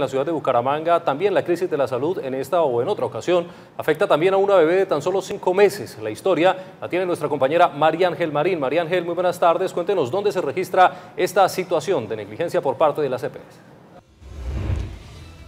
la ciudad de Bucaramanga, también la crisis de la salud en esta o en otra ocasión afecta también a una bebé de tan solo cinco meses. La historia la tiene nuestra compañera María Ángel Marín. María Ángel, muy buenas tardes. Cuéntenos dónde se registra esta situación de negligencia por parte de las EPS.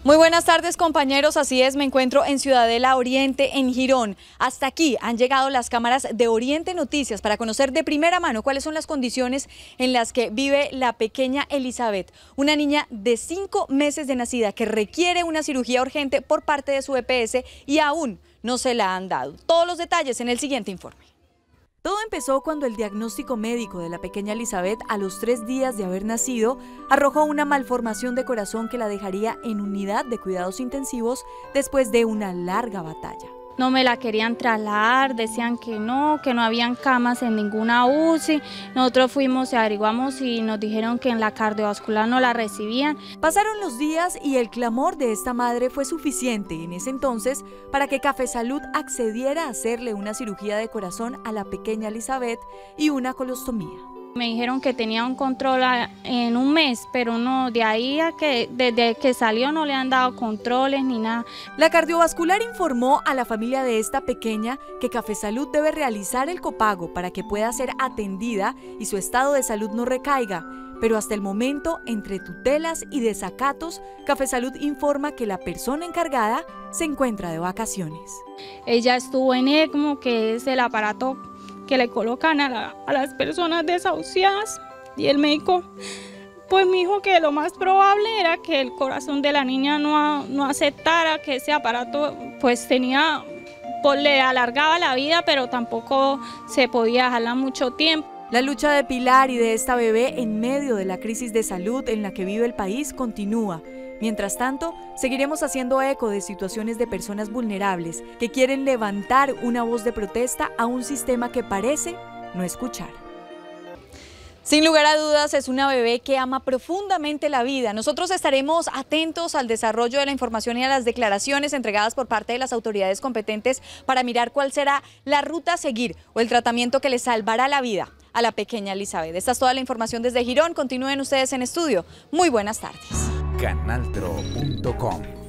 Muy buenas tardes compañeros, así es, me encuentro en Ciudadela Oriente, en Girón. Hasta aquí han llegado las cámaras de Oriente Noticias para conocer de primera mano cuáles son las condiciones en las que vive la pequeña Elizabeth, una niña de cinco meses de nacida que requiere una cirugía urgente por parte de su EPS y aún no se la han dado. Todos los detalles en el siguiente informe. Todo empezó cuando el diagnóstico médico de la pequeña Elizabeth a los tres días de haber nacido arrojó una malformación de corazón que la dejaría en unidad de cuidados intensivos después de una larga batalla no me la querían trasladar, decían que no, que no habían camas en ninguna UCI. Nosotros fuimos y averiguamos y nos dijeron que en la cardiovascular no la recibían. Pasaron los días y el clamor de esta madre fue suficiente en ese entonces para que Café Salud accediera a hacerle una cirugía de corazón a la pequeña Elizabeth y una colostomía. Me dijeron que tenía un control en un mes, pero no, de ahí a que desde que salió no le han dado controles ni nada. La cardiovascular informó a la familia de esta pequeña que Café Salud debe realizar el copago para que pueda ser atendida y su estado de salud no recaiga. Pero hasta el momento, entre tutelas y desacatos, Café Salud informa que la persona encargada se encuentra de vacaciones. Ella estuvo en ECMO, que es el aparato que le colocan a, las personas desahuciadas y el médico pues me dijo que lo más probable era que el corazón de la niña no, no aceptara que ese aparato pues tenía, pues le alargaba la vida, pero tampoco se podía jalar mucho tiempo. La lucha de Pilar y de esta bebé en medio de la crisis de salud en la que vive el país continúa. Mientras tanto, seguiremos haciendo eco de situaciones de personas vulnerables que quieren levantar una voz de protesta a un sistema que parece no escuchar. Sin lugar a dudas, es una bebé que ama profundamente la vida. Nosotros estaremos atentos al desarrollo de la información y a las declaraciones entregadas por parte de las autoridades competentes para mirar cuál será la ruta a seguir o el tratamiento que le salvará la vida a la pequeña Elizabeth. Esta es toda la información desde Girón. Continúen ustedes en estudio. Muy buenas tardes canaltro.com